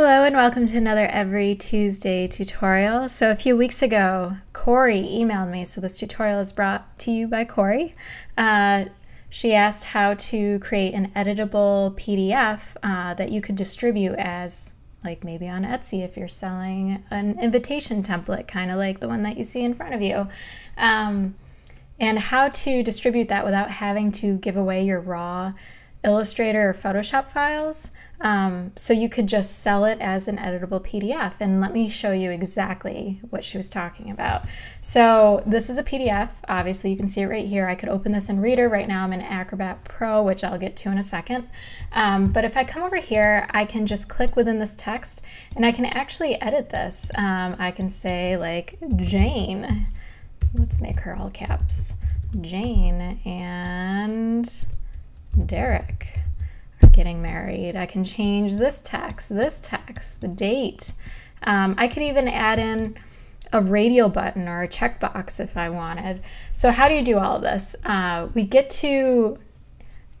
Hello and welcome to another Every Tuesday tutorial. So a few weeks ago, Corey emailed me, so this tutorial is brought to you by Corey. Uh, she asked how to create an editable PDF uh, that you could distribute as like maybe on Etsy if you're selling an invitation template, kind of like the one that you see in front of you. Um, and how to distribute that without having to give away your raw Illustrator or Photoshop files. Um, so you could just sell it as an editable PDF. And let me show you exactly what she was talking about. So this is a PDF. Obviously, you can see it right here. I could open this in Reader. Right now I'm in Acrobat Pro, which I'll get to in a second. Um, but if I come over here, I can just click within this text and I can actually edit this. Um, I can say like Jane. Let's make her all caps. Jane and Derek are getting married. I can change this text, this text, the date. Um, I could even add in a radio button or a checkbox if I wanted. So how do you do all of this? Uh, we get to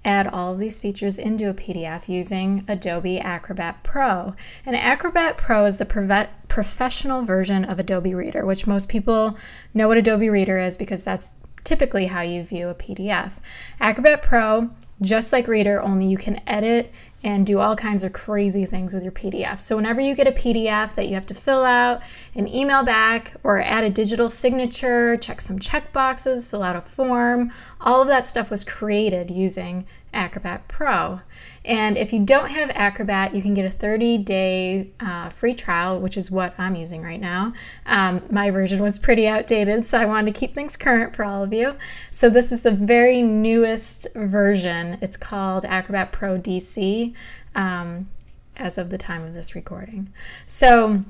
add all of these features into a PDF using Adobe Acrobat Pro. And Acrobat Pro is the professional version of Adobe Reader, which most people know what Adobe Reader is because that's typically how you view a PDF. Acrobat Pro just like Reader, only you can edit and do all kinds of crazy things with your PDF. So whenever you get a PDF that you have to fill out and email back or add a digital signature, check some check boxes, fill out a form, all of that stuff was created using Acrobat Pro. And if you don't have Acrobat, you can get a 30 day uh, free trial, which is what I'm using right now. Um, my version was pretty outdated, so I wanted to keep things current for all of you. So this is the very newest version. It's called Acrobat Pro DC um, as of the time of this recording. So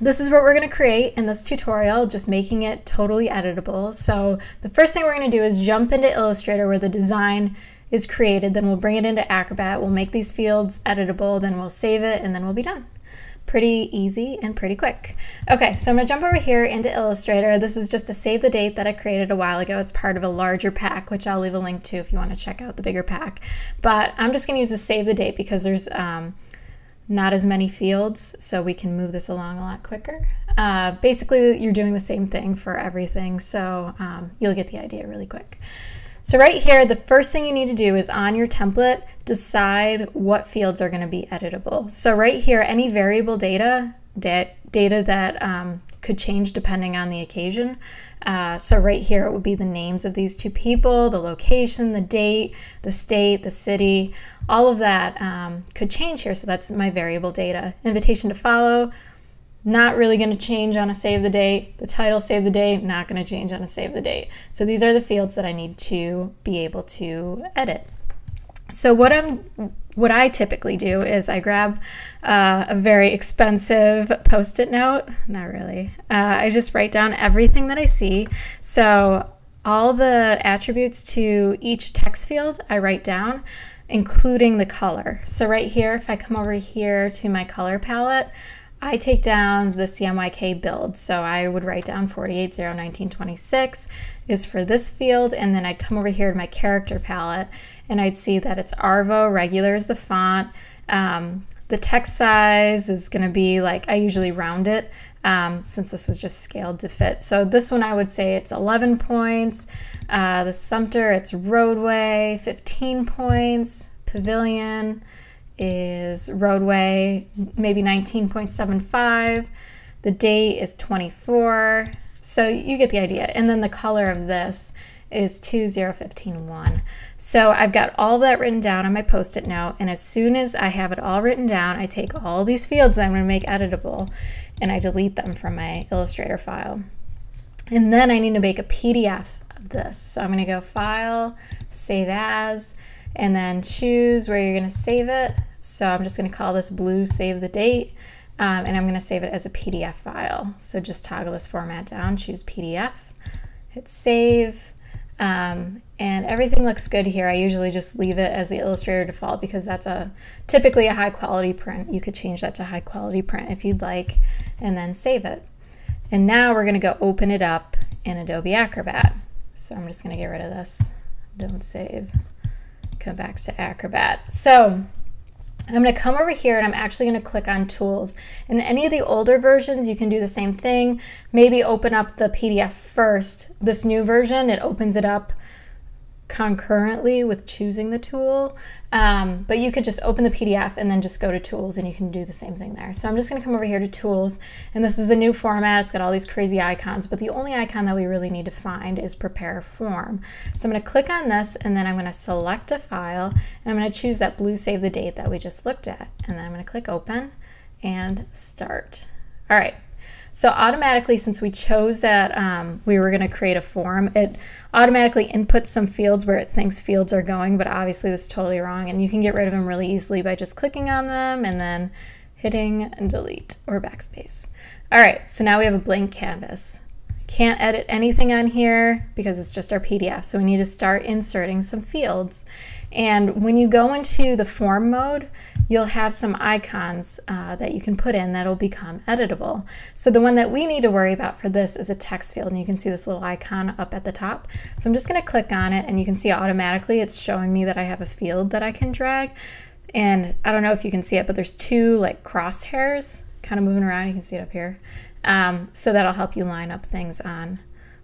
this is what we're going to create in this tutorial, just making it totally editable. So the first thing we're going to do is jump into Illustrator where the design is created, then we'll bring it into Acrobat, we'll make these fields editable, then we'll save it, and then we'll be done. Pretty easy and pretty quick. Okay, so I'm gonna jump over here into Illustrator. This is just a save the date that I created a while ago. It's part of a larger pack, which I'll leave a link to if you wanna check out the bigger pack. But I'm just gonna use the save the date because there's um, not as many fields, so we can move this along a lot quicker. Uh, basically, you're doing the same thing for everything, so um, you'll get the idea really quick. So right here, the first thing you need to do is on your template, decide what fields are going to be editable. So right here, any variable data, data that um, could change depending on the occasion. Uh, so right here, it would be the names of these two people, the location, the date, the state, the city, all of that um, could change here. So that's my variable data. Invitation to follow, not really going to change on a save the date. The title save the date, not going to change on a save the date. So these are the fields that I need to be able to edit. So what I'm what I typically do is I grab uh, a very expensive post-it note. Not really. Uh, I just write down everything that I see. So all the attributes to each text field I write down, including the color. So right here, if I come over here to my color palette, I take down the CMYK build. So I would write down 4801926 is for this field, and then I'd come over here to my character palette and I'd see that it's Arvo, regular is the font. Um, the text size is going to be like, I usually round it um, since this was just scaled to fit. So this one I would say it's 11 points. Uh, the Sumter, it's roadway, 15 points. Pavilion, is roadway, maybe 19.75. The date is 24. So you get the idea. And then the color of this is 20151. So I've got all that written down on my post-it note. And as soon as I have it all written down, I take all these fields I'm going to make editable and I delete them from my Illustrator file. And then I need to make a PDF of this. So I'm going to go File, Save As, and then choose where you're going to save it. So I'm just going to call this blue save the date um, and I'm going to save it as a PDF file. So just toggle this format down, choose PDF, hit save, um, and everything looks good here. I usually just leave it as the Illustrator default because that's a typically a high quality print. You could change that to high quality print if you'd like and then save it. And now we're going to go open it up in Adobe Acrobat. So I'm just going to get rid of this. Don't save come back to Acrobat. So I'm going to come over here and I'm actually going to click on tools. In any of the older versions, you can do the same thing. Maybe open up the PDF first. This new version, it opens it up concurrently with choosing the tool. Um, but you could just open the PDF and then just go to tools and you can do the same thing there. So I'm just gonna come over here to tools and this is the new format. It's got all these crazy icons, but the only icon that we really need to find is prepare form. So I'm gonna click on this and then I'm gonna select a file and I'm gonna choose that blue save the date that we just looked at. And then I'm gonna click open and start. All right, so automatically, since we chose that um, we were going to create a form, it automatically inputs some fields where it thinks fields are going, but obviously this is totally wrong. And you can get rid of them really easily by just clicking on them and then hitting and delete or backspace. All right, so now we have a blank canvas. Can't edit anything on here because it's just our PDF. So we need to start inserting some fields. And when you go into the form mode, you'll have some icons uh, that you can put in that'll become editable. So the one that we need to worry about for this is a text field. And you can see this little icon up at the top. So I'm just gonna click on it and you can see automatically it's showing me that I have a field that I can drag. And I don't know if you can see it, but there's two like crosshairs kind of moving around. You can see it up here. Um, so that'll help you line up things on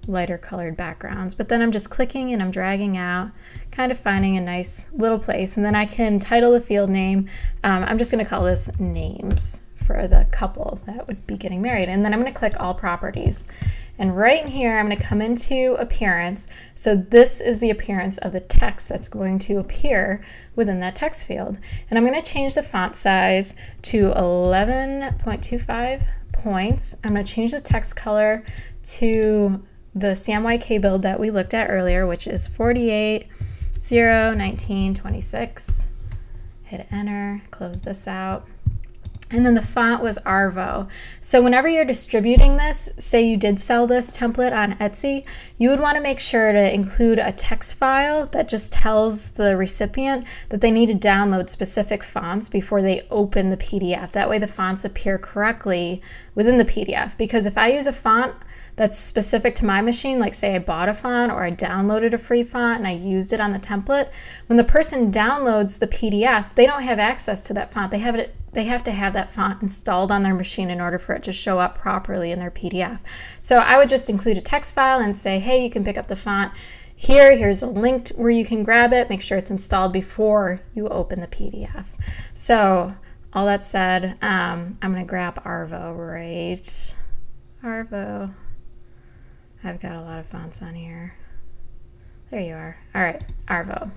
lighter colored backgrounds. But then I'm just clicking and I'm dragging out, kind of finding a nice little place. And then I can title the field name. Um, I'm just going to call this names for the couple that would be getting married. And then I'm going to click all properties. And right here, I'm going to come into appearance. So this is the appearance of the text that's going to appear within that text field. And I'm going to change the font size to 11.25 points. I'm going to change the text color to the CMYK build that we looked at earlier, which is 48, 0, 19, 26. Hit enter, close this out. And then the font was Arvo. So whenever you're distributing this, say you did sell this template on Etsy, you would want to make sure to include a text file that just tells the recipient that they need to download specific fonts before they open the PDF. That way the fonts appear correctly within the PDF. Because if I use a font that's specific to my machine, like say I bought a font or I downloaded a free font and I used it on the template, when the person downloads the PDF, they don't have access to that font. They have it they have to have that font installed on their machine in order for it to show up properly in their PDF. So I would just include a text file and say, hey, you can pick up the font here. Here's a link where you can grab it. Make sure it's installed before you open the PDF. So all that said, um, I'm going to grab Arvo right. Arvo. I've got a lot of fonts on here. There you are. All right, Arvo.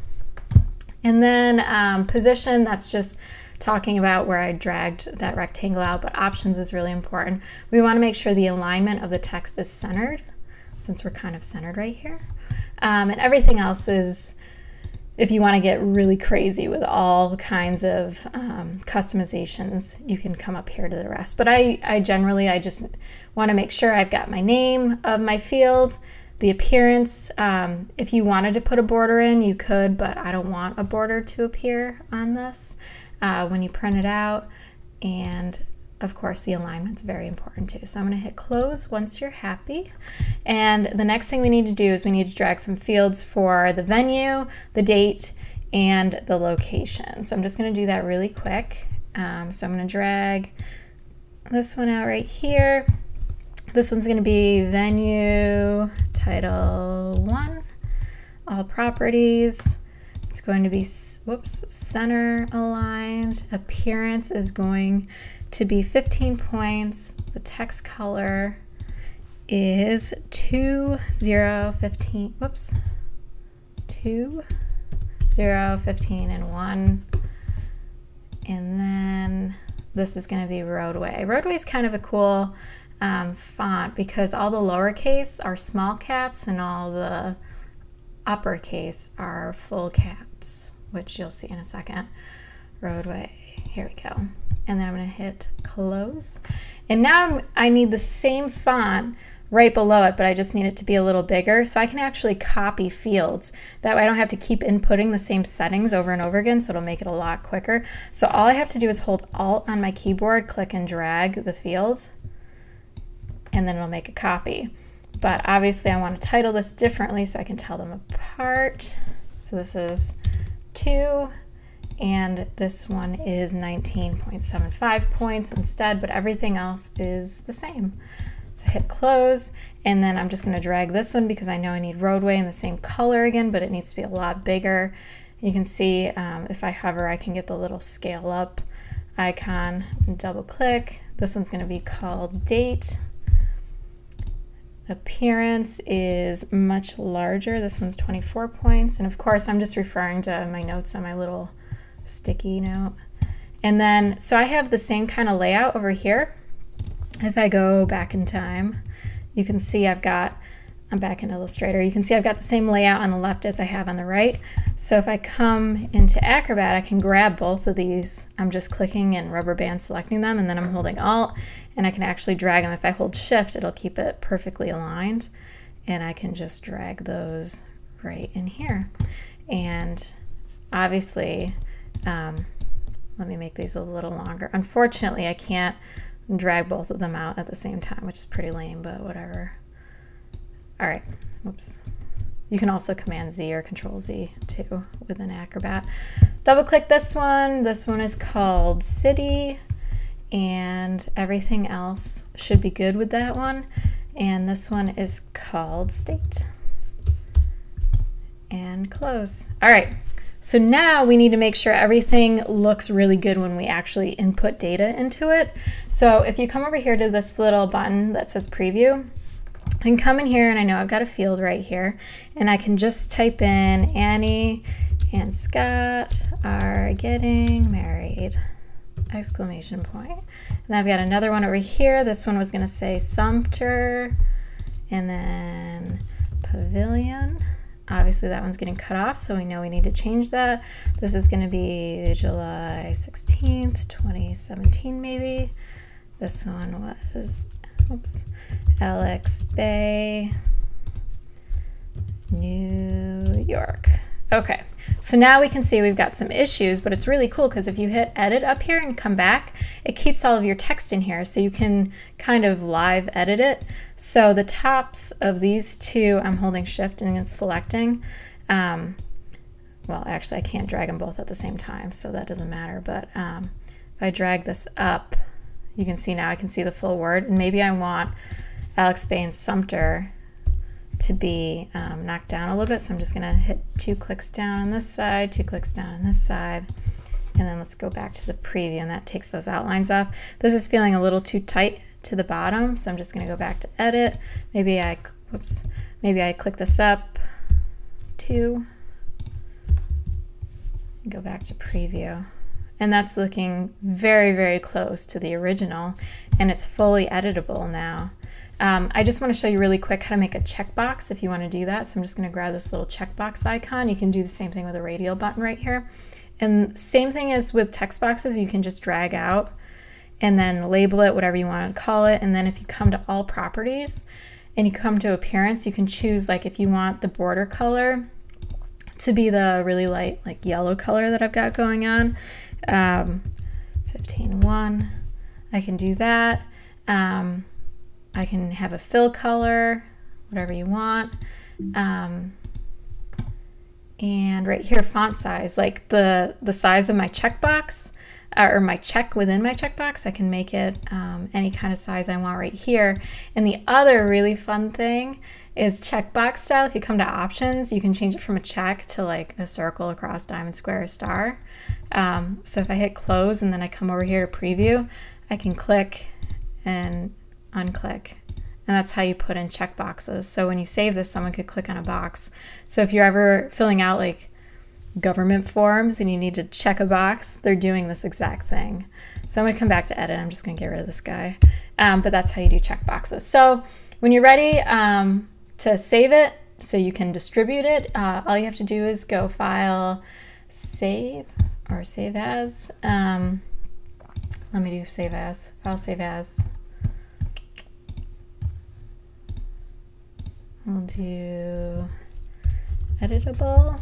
And then um, position, that's just talking about where I dragged that rectangle out, but options is really important. We want to make sure the alignment of the text is centered, since we're kind of centered right here. Um, and everything else is, if you want to get really crazy with all kinds of um, customizations, you can come up here to the rest. But I, I generally, I just want to make sure I've got my name of my field, the appearance. Um, if you wanted to put a border in, you could, but I don't want a border to appear on this uh, when you print it out. And of course, the alignment's very important too. So I'm going to hit close once you're happy. And the next thing we need to do is we need to drag some fields for the venue, the date, and the location. So I'm just going to do that really quick. Um, so I'm going to drag this one out right here. This one's going to be venue title one, all properties. It's going to be, whoops, center aligned. Appearance is going to be 15 points. The text color is 2, 0, 15, whoops, 2, 0, 15, and 1. And then this is going to be roadway. Roadway is kind of a cool um, font because all the lowercase are small caps and all the uppercase are full caps, which you'll see in a second. Roadway, here we go. And then I'm gonna hit close. And now I need the same font right below it, but I just need it to be a little bigger so I can actually copy fields. That way I don't have to keep inputting the same settings over and over again, so it'll make it a lot quicker. So all I have to do is hold Alt on my keyboard, click and drag the fields, and then it'll make a copy but obviously I want to title this differently so I can tell them apart. So this is two and this one is 19.75 points instead, but everything else is the same. So hit close, and then I'm just gonna drag this one because I know I need roadway in the same color again, but it needs to be a lot bigger. You can see um, if I hover, I can get the little scale up icon and double click. This one's gonna be called date. Appearance is much larger. This one's 24 points. And of course, I'm just referring to my notes on my little sticky note. And then, so I have the same kind of layout over here. If I go back in time, you can see I've got, I'm back in Illustrator, you can see I've got the same layout on the left as I have on the right. So if I come into Acrobat, I can grab both of these. I'm just clicking and rubber band selecting them, and then I'm holding Alt, and I can actually drag them. If I hold Shift, it'll keep it perfectly aligned, and I can just drag those right in here. And obviously, um, let me make these a little longer. Unfortunately, I can't drag both of them out at the same time, which is pretty lame, but whatever. All right, oops. You can also Command Z or Control Z too with an Acrobat. Double click this one. This one is called City and everything else should be good with that one. And this one is called State. And close. All right, so now we need to make sure everything looks really good when we actually input data into it. So if you come over here to this little button that says preview, I can come in here and I know I've got a field right here and I can just type in Annie and Scott are getting married exclamation point. And I've got another one over here. This one was going to say Sumter and then Pavilion. Obviously that one's getting cut off, so we know we need to change that. This is gonna be July 16th, 2017 maybe. This one was, oops, Alex Bay, New York. Okay, so now we can see we've got some issues, but it's really cool because if you hit edit up here and come back, it keeps all of your text in here so you can kind of live edit it. So the tops of these two, I'm holding shift and it's selecting. Um, well, actually I can't drag them both at the same time, so that doesn't matter. But um, if I drag this up, you can see now I can see the full word. And maybe I want Alex Bay Sumter to be um, knocked down a little bit. So I'm just gonna hit two clicks down on this side, two clicks down on this side, and then let's go back to the preview and that takes those outlines off. This is feeling a little too tight to the bottom, so I'm just gonna go back to edit. Maybe I, whoops, maybe I click this up, two, go back to preview. And that's looking very, very close to the original and it's fully editable now. Um, I just want to show you really quick how to make a checkbox if you want to do that. So I'm just going to grab this little checkbox icon. You can do the same thing with a radial button right here. And same thing as with text boxes, you can just drag out and then label it whatever you want to call it. And then if you come to all properties and you come to appearance, you can choose like if you want the border color to be the really light like yellow color that I've got going on. Um, 15.1, I can do that. Um, I can have a fill color, whatever you want. Um, and right here, font size, like the, the size of my checkbox uh, or my check within my checkbox, I can make it um, any kind of size I want right here. And the other really fun thing is checkbox style. If you come to options, you can change it from a check to like a circle, across, diamond, square, star. Um, so if I hit close and then I come over here to preview, I can click and unclick. And that's how you put in checkboxes. So when you save this, someone could click on a box. So if you're ever filling out like government forms and you need to check a box, they're doing this exact thing. So I'm gonna come back to edit. I'm just gonna get rid of this guy. Um, but that's how you do checkboxes. So when you're ready um, to save it, so you can distribute it, uh, all you have to do is go File, Save, or Save As. Um, let me do Save As, File Save As. We'll do editable.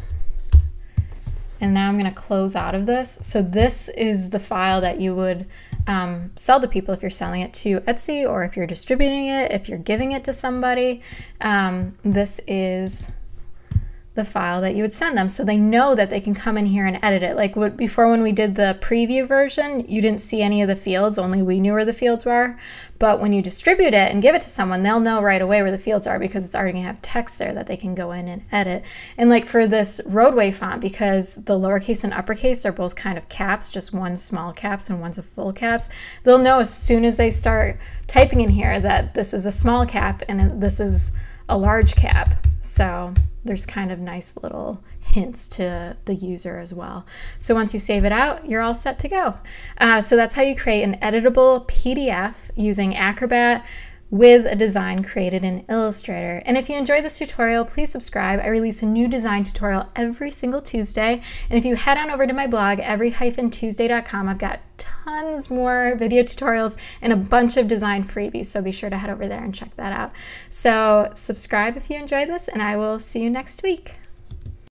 And now I'm going to close out of this. So this is the file that you would um, sell to people if you're selling it to Etsy or if you're distributing it, if you're giving it to somebody. Um, this is the file that you would send them so they know that they can come in here and edit it. Like what, before when we did the preview version, you didn't see any of the fields, only we knew where the fields were. But when you distribute it and give it to someone, they'll know right away where the fields are because it's already gonna have text there that they can go in and edit. And like for this roadway font, because the lowercase and uppercase are both kind of caps, just one small caps and one's a full caps, they'll know as soon as they start typing in here that this is a small cap and this is a large cap. So there's kind of nice little hints to the user as well. So once you save it out, you're all set to go. Uh, so that's how you create an editable PDF using Acrobat with a design created in Illustrator. And if you enjoyed this tutorial, please subscribe. I release a new design tutorial every single Tuesday. And if you head on over to my blog, every-tuesday.com, I've got tons more video tutorials and a bunch of design freebies. So be sure to head over there and check that out. So subscribe if you enjoyed this, and I will see you next week.